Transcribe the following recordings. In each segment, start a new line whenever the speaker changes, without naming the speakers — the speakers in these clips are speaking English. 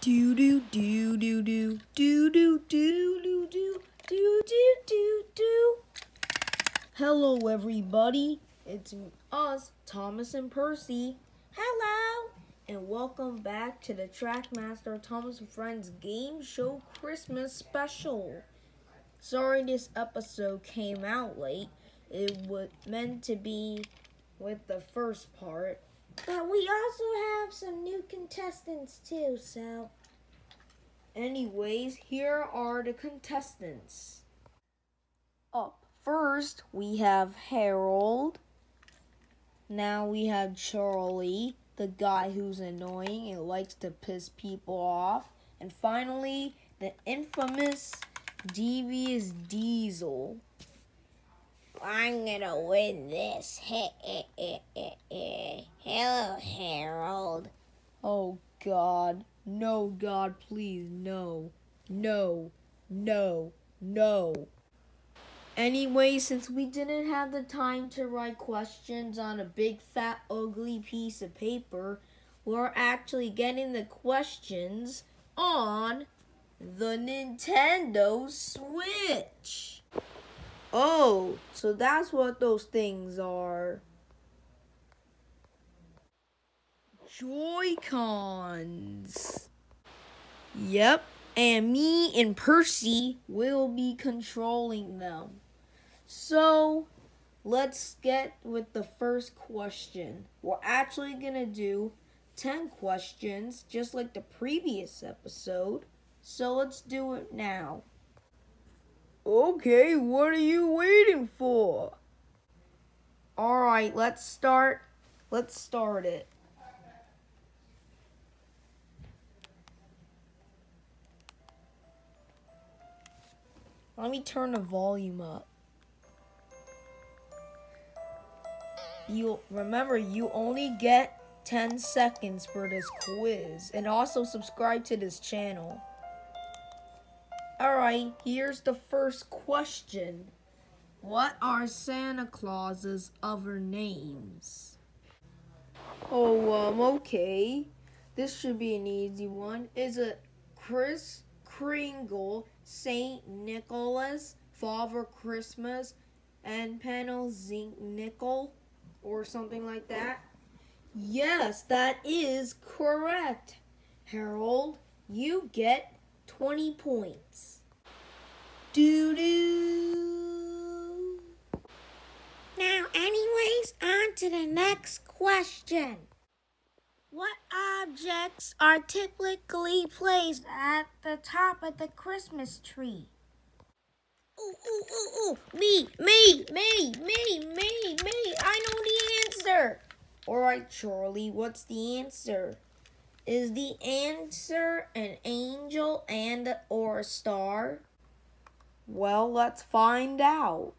Do do do do do do do do do do do do do do. Hello, everybody. It's us, Thomas and Percy. Hello, and welcome back to the Trackmaster Thomas and Friends Game Show Christmas Special. Sorry this episode came out late. It was meant to be with the first part.
But we also have some new contestants too, so.
Anyways, here are the contestants. Up first, we have Harold. Now we have Charlie, the guy who's annoying and likes to piss people off. And finally, the infamous Devious Diesel.
I'm gonna win this. Hello, Harold.
Oh, God. No, God, please, no. No. No. No. Anyway, since we didn't have the time to write questions on a big, fat, ugly piece of paper, we're actually getting the questions on the Nintendo Switch. Oh, so that's what those things are. Joy-Cons. Yep, and me and Percy will be controlling them. So, let's get with the first question. We're actually going to do 10 questions, just like the previous episode. So, let's do it now. Okay, what are you waiting for? Alright, let's start. Let's start it. Let me turn the volume up. You remember you only get 10 seconds for this quiz and also subscribe to this channel. Alright, here's the first question. What are Santa Claus's other names? Oh, um, okay. This should be an easy one. Is it Kris Kringle, Saint Nicholas, Father Christmas, and Panel Zinc Nickel, or something like that? Yes, that is correct. Harold, you get 20 points. Doo doo.
Now, anyways, on to the next question. What objects are typically placed at the top of the Christmas tree?
Ooh, ooh, ooh, ooh. Me, me, me, me, me, me. I know the answer. All right, Charlie, what's the answer? Is the answer an angel and or a star? Well, let's find out.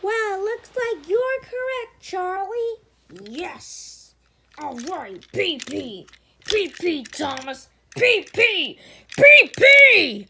Well, looks like you're correct, Charlie.
Yes. All right, PP. PP, Thomas. PP. PP.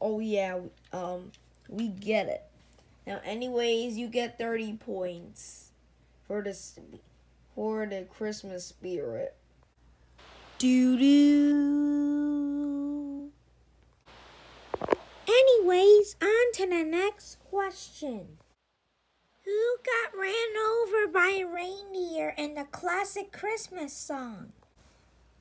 Oh yeah, um we get it. Now anyways, you get 30 points for the for the Christmas spirit. Doo doo.
Anyways, on to the next question. Who got ran over by a reindeer in the classic Christmas song?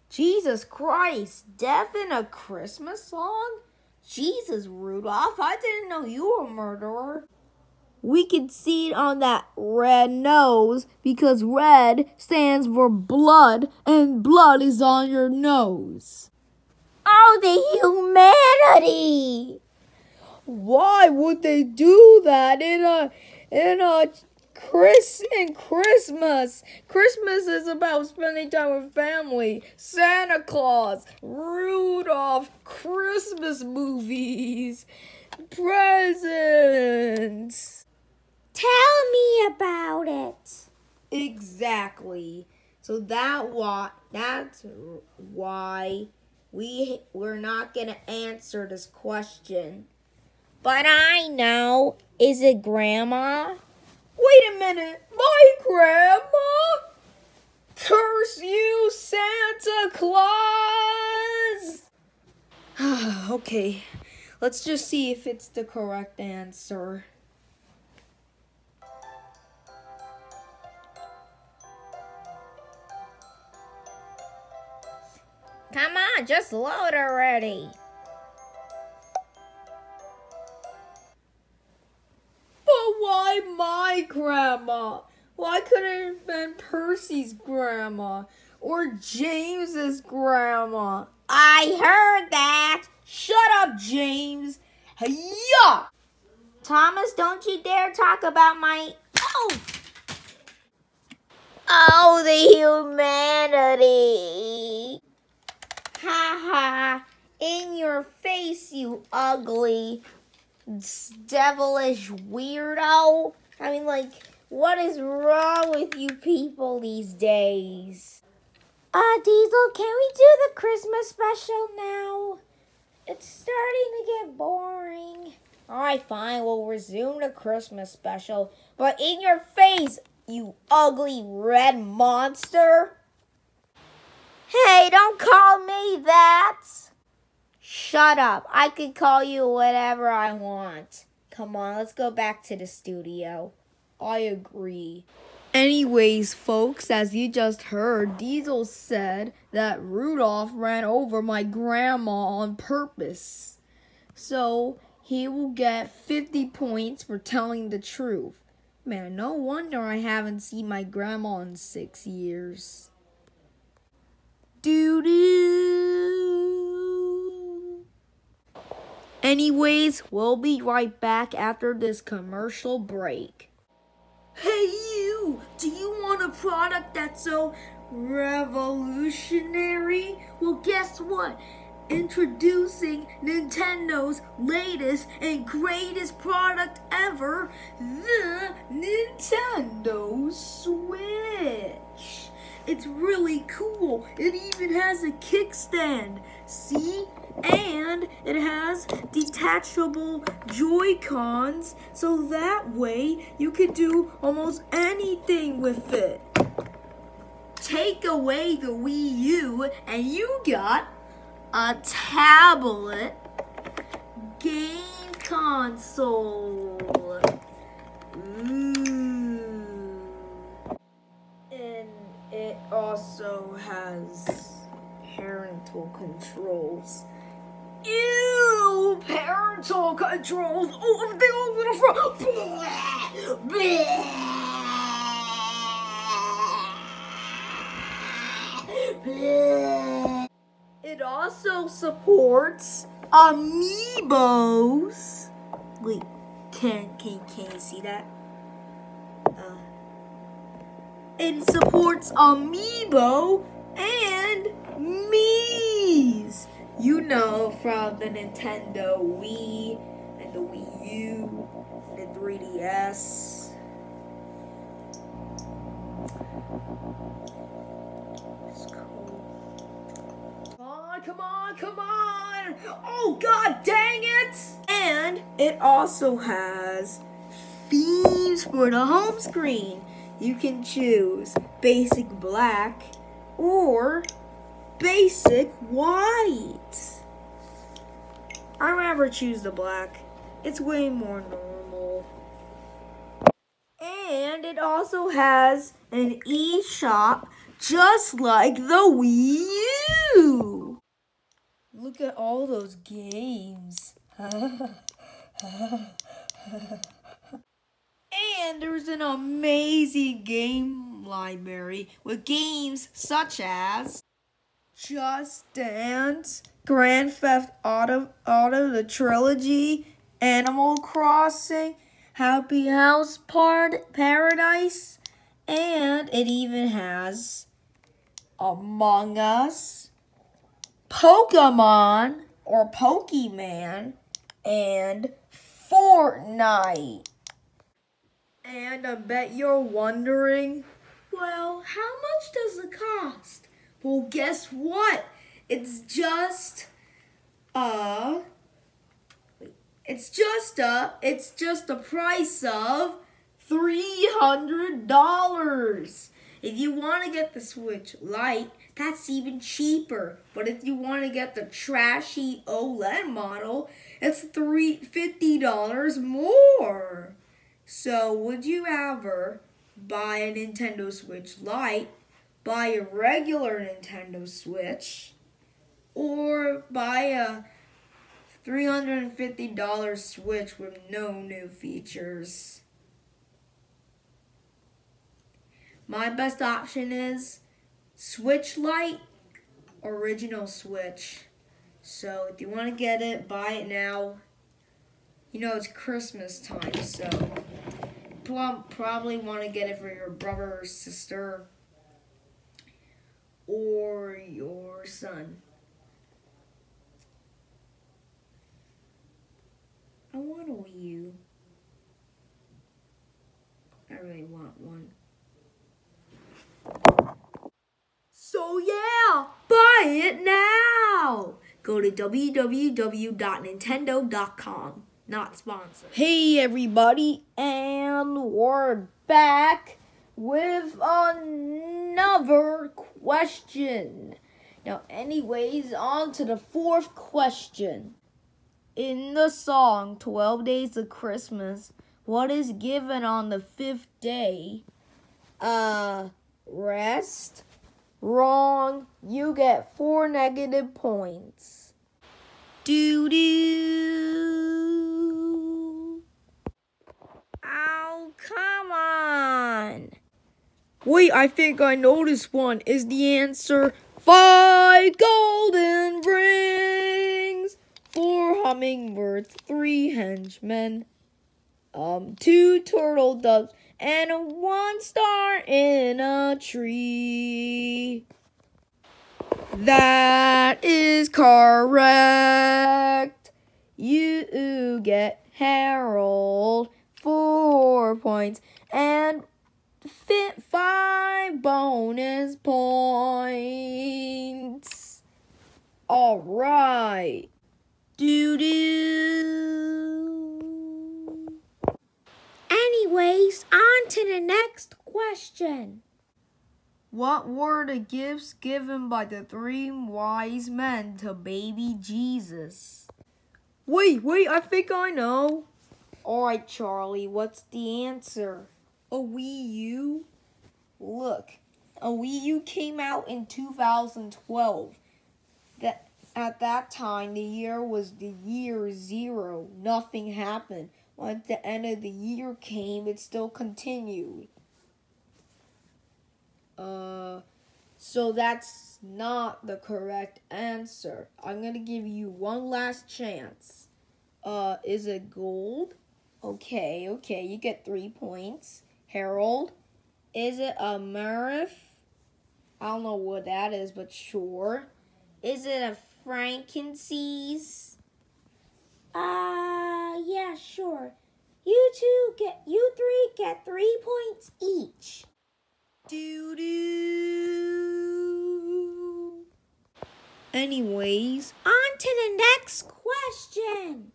Jesus Christ, death in a Christmas song? Jesus, Rudolph, I didn't know you were a murderer. We can see it on that red nose because red stands for blood and blood is on your nose.
Oh, the humanity!
Why would they do that in a in a Chris in Christmas? Christmas is about spending time with family. Santa Claus, Rudolph, Christmas movies, presents.
Tell me about it.
Exactly. So that why that's why we we're not gonna answer this question. But I know
Is it Grandma?
Wait a minute, my grandma? Curse you, Santa Claus! okay, let's just see if it's the correct answer.
Come on, just load already.
Why my grandma? Why couldn't it have been Percy's grandma or James's grandma?
I heard that.
Shut up, James. Yeah.
Thomas, don't you dare talk about my. Oh! Oh, the humanity. Ha ha. In your face, you ugly, devilish weirdo. I mean, like, what is wrong with you people these days? Uh, Diesel, can we do the Christmas special now? It's starting to get boring. Alright, fine, we'll resume the Christmas special. But in your face, you ugly red monster! Hey, don't call me that! Shut up. I can call you whatever I want. Come on, let's go back to the studio.
I agree. Anyways, folks, as you just heard, Diesel said that Rudolph ran over my grandma on purpose. So he will get 50 points for telling the truth. Man, no wonder I haven't seen my grandma in six years. Doo doo. Anyways, we'll be right back after this commercial break. Hey, you! Do you want a product that's so revolutionary? Well, guess what? Introducing Nintendo's latest and greatest product ever the Nintendo Switch. It's really cool. It even has a kickstand. See? And it has detachable Joy-Cons so that way you could do almost anything with it. Take away the Wii U and you got a tablet game console. Ooh. And it also has parental controls. Ew, parental controls. Oh, they all little from. It also supports amiibos. Wait, can can can you see that? Uh, it supports amiibo You know from the Nintendo Wii and the Wii U, the 3DS. It's cool. Come on, come on, come on! Oh god dang it! And it also has themes for the home screen. You can choose basic black or basic white. I rather choose the black. It's way more normal. And it also has an e-shop just like the Wii U. Look at all those games. and there's an amazing game library with games such as Just Dance, Grand Theft Auto, Auto the Trilogy, Animal Crossing, Happy House Part Paradise, and it even has Among Us, Pokemon or Pokemon, and Fortnite. And I bet you're wondering, well, how much does it cost? Well, guess what? It's just uh It's just a it's just a price of three hundred dollars. If you want to get the Switch Lite, that's even cheaper. But if you want to get the trashy OLED model, it's three fifty dollars more. So would you ever buy a Nintendo Switch Lite, buy a regular Nintendo Switch, or buy a $350 Switch with no new features? My best option is Switch Lite, original Switch. So if you want to get it, buy it now. You know it's Christmas time, so probably want to get it for your brother or sister or your son. I want a Wii U. I really want one. So yeah, buy it now! Go to www.nintendo.com. Not sponsored. Hey everybody, and we're back with another question. Now, anyways, on to the fourth question. In the song 12 Days of Christmas, what is given on the fifth day? Uh, rest. Wrong. You get four negative points. Doo doo. Oh, come on. Wait, I think I know this one. Is the answer five golden rings, four hummingbirds, three henchmen, um, two turtle doves, and one star in a tree? That is correct. You get Harold four points and fit five bonus points. All right. Do do.
Anyways, on to the next question.
What were the gifts given by the three wise men to baby Jesus? Wait, wait, I think I know. Alright, Charlie, what's the answer? A Wii U? Look, a Wii U came out in 2012. That at that time the year was the year zero. Nothing happened. When the end of the year came, it still continued. Uh, so that's not the correct answer. I'm gonna give you one last chance. Uh, is it gold? Okay, okay, you get three points. Harold, is it a Murph? I don't know what that is, but sure. Is it a Frankensees?
Uh, yeah, sure. You two get, you three get three points each.
Do do. Anyways,
on to the next question.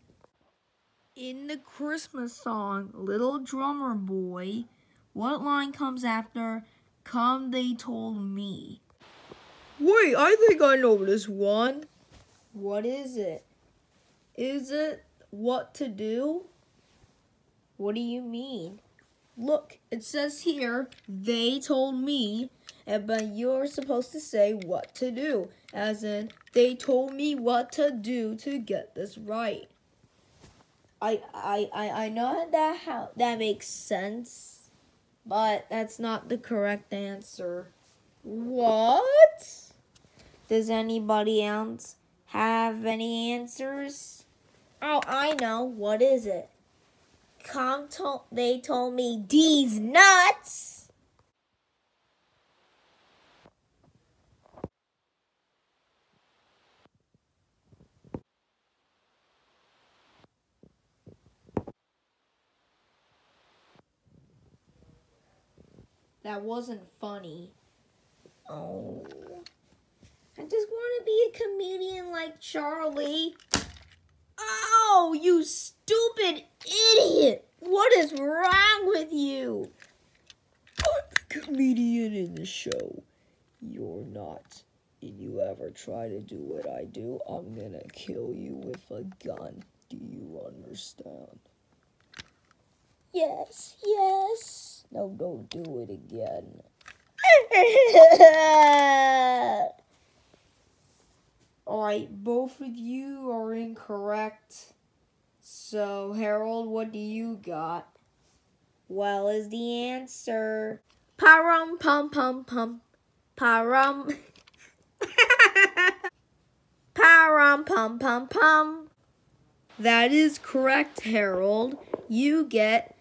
In the Christmas song, Little Drummer Boy, what line comes after, Come They Told Me? Wait, I think I know this one. What is it? Is it what to do? What do you mean? Look, it says here, they told me, and but you're supposed to say what to do. As in, they told me what to do to get this right. I I I, I know that how that makes sense, but that's not the correct answer. What? Does anybody else have any answers? Oh, I know. What is it? Come told they told me these nuts. That wasn't funny. Oh. I just want to be a comedian like Charlie. Oh, you stupid idiot! What is wrong with you? I'm the comedian in the show. You're not. If you ever try to do what I do, I'm gonna kill you with a gun. Do you understand?
Yes, yes.
No, don't do it again. Alright, both of you are incorrect. So, Harold, what do you got?
Well, is the answer.
Parum pum pum pum. Parum. Parum pum pum pum. That is correct, Harold. You get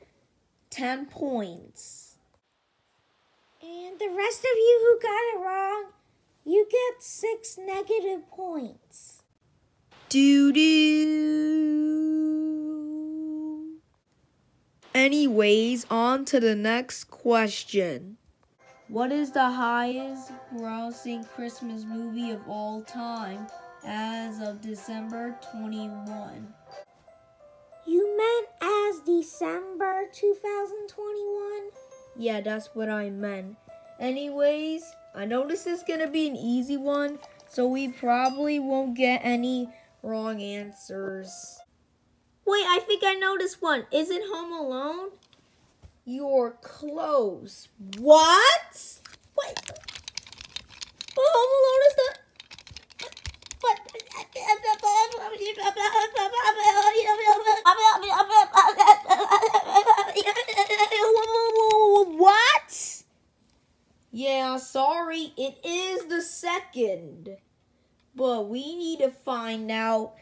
10 points.
And the rest of you who got it wrong, you get six negative points.
Doo doo. Anyways, on to the next question. What is the highest grossing Christmas movie of all time as of December 21?
You meant as 2021?
Yeah, that's what I meant. Anyways, I know this is gonna be an easy one, so we probably won't get any wrong answers. Wait, I think I know this one. Is it Home Alone? You're close. What? Wait. Well, Home Alone is the. What? Yeah, sorry, it is the second. But we need to find out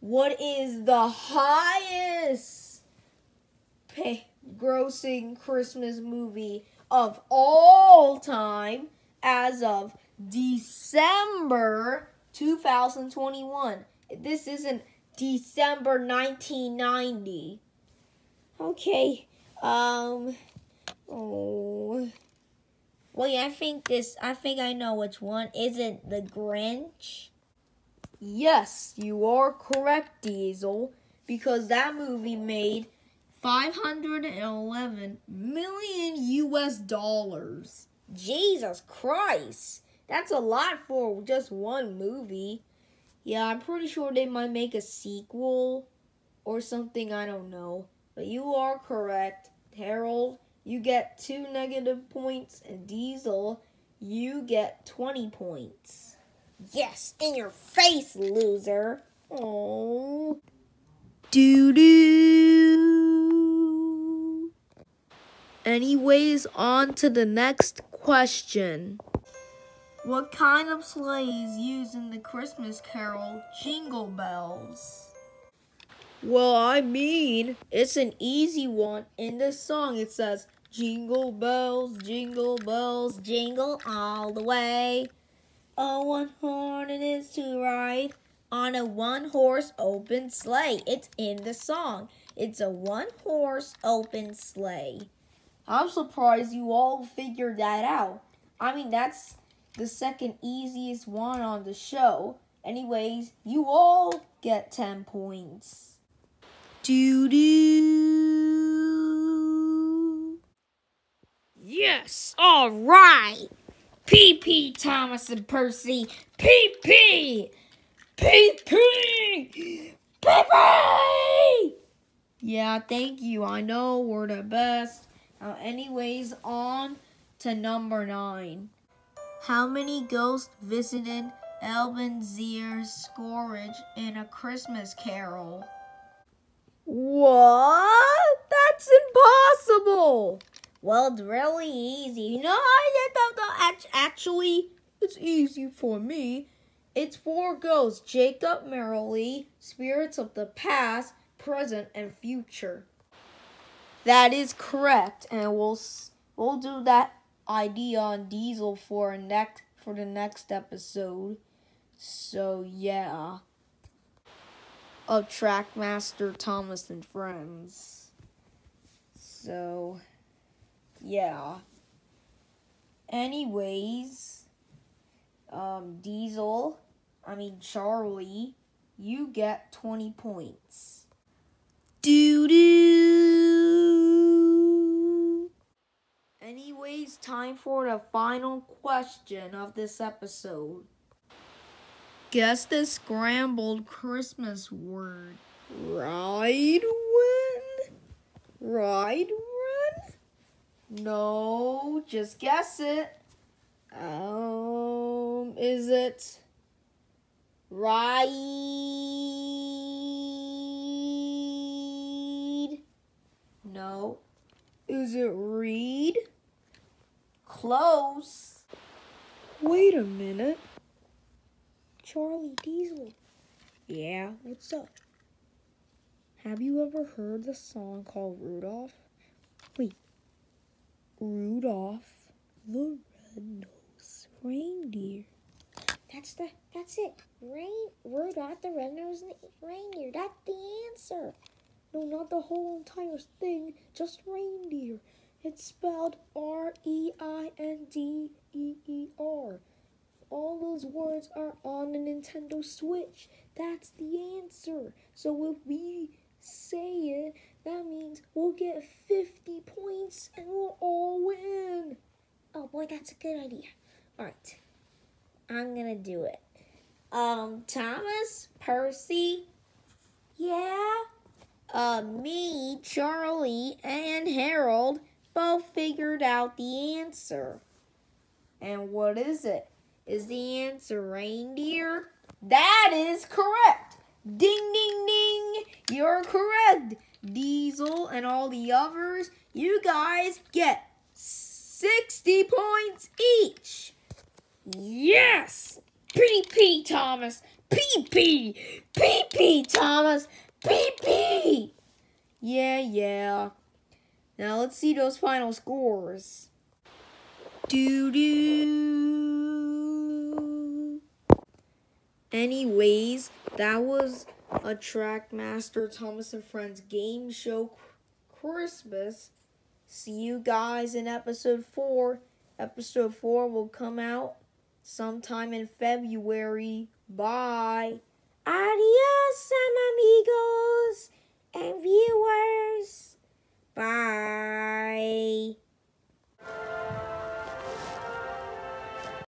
what is the highest pay grossing Christmas movie of all time as of December 2021. This isn't December 1990.
Okay. Um. Oh. Wait, I think this. I think I know which one. Is it the Grinch?
Yes, you are correct, Diesel, because that movie made 511 million US dollars. Jesus Christ. That's a lot for just one movie. Yeah, I'm pretty sure they might make a sequel or something, I don't know. But you are correct. Harold, you get two negative points, and Diesel, you get 20 points.
Yes, in your face, loser.
Oh. Doo doo. Anyways, on to the next question. What kind of sleigh is used in the Christmas carol Jingle Bells? Well, I mean, it's an easy one. In the song, it says, Jingle bells, jingle bells, jingle all the way. Oh, one horn it is to ride on a one horse open sleigh. It's in the song. It's a one horse open sleigh. I'm surprised you all figured that out. I mean, that's the second easiest one on the show. Anyways, you all get 10 points. Doo doo. Yes, all right. PP Thomas and Percy. PP. PP. PP. Yeah, thank you. I know we're the best. Uh, anyways, on to number nine. How many ghosts visited Ebenezer's Scrooge in a Christmas Carol? What? That's impossible. Well, it's really easy. You know, how I did that. Actually, it's easy for me. It's four ghosts: Jacob, Marley, spirits of the past, present, and future. That is correct, and we'll we'll do that idea on Diesel for next for the next episode. So yeah of Trackmaster Thomas and Friends. So, yeah. Anyways, um, Diesel, I mean Charlie, you get 20 points. Doo doo! Anyways, time for the final question of this episode. Guess the scrambled Christmas word. Ride one? Ride one? No, just guess it. Um, is it ride? No. Is it read? Close. Wait a minute.
Charlie Diesel.
Yeah, what's up? Have you ever heard the song called Rudolph? Wait, Rudolph the Red-Nosed Reindeer.
That's the that's it. Rain Rudolph the red-nosed reindeer. That's the answer.
No, not the whole entire thing, just reindeer. It's spelled R E I N D E E R. All those words are on a Nintendo Switch. That's the answer. So if we say it, that means we'll get 50 points and we'll all win.
Oh boy, that's a good idea. All right, I'm gonna do it. Um, Thomas, Percy,
Yeah?
uh, me, Charlie, and Harold both figured out the answer.
And what is it? Is the answer reindeer? That is correct. Ding, ding, ding. You're correct. Diesel and all the others, you guys get 60 points each. Yes. PP, Thomas. PP. PP, Thomas. PP. Yeah, yeah. Now let's see those final scores. Doo doo. Anyways, that was a Trackmaster Thomas and Friends game show Christmas. See you guys in episode 4. Episode 4 will come out sometime in February. Bye.
Adios, amigos and viewers. Bye.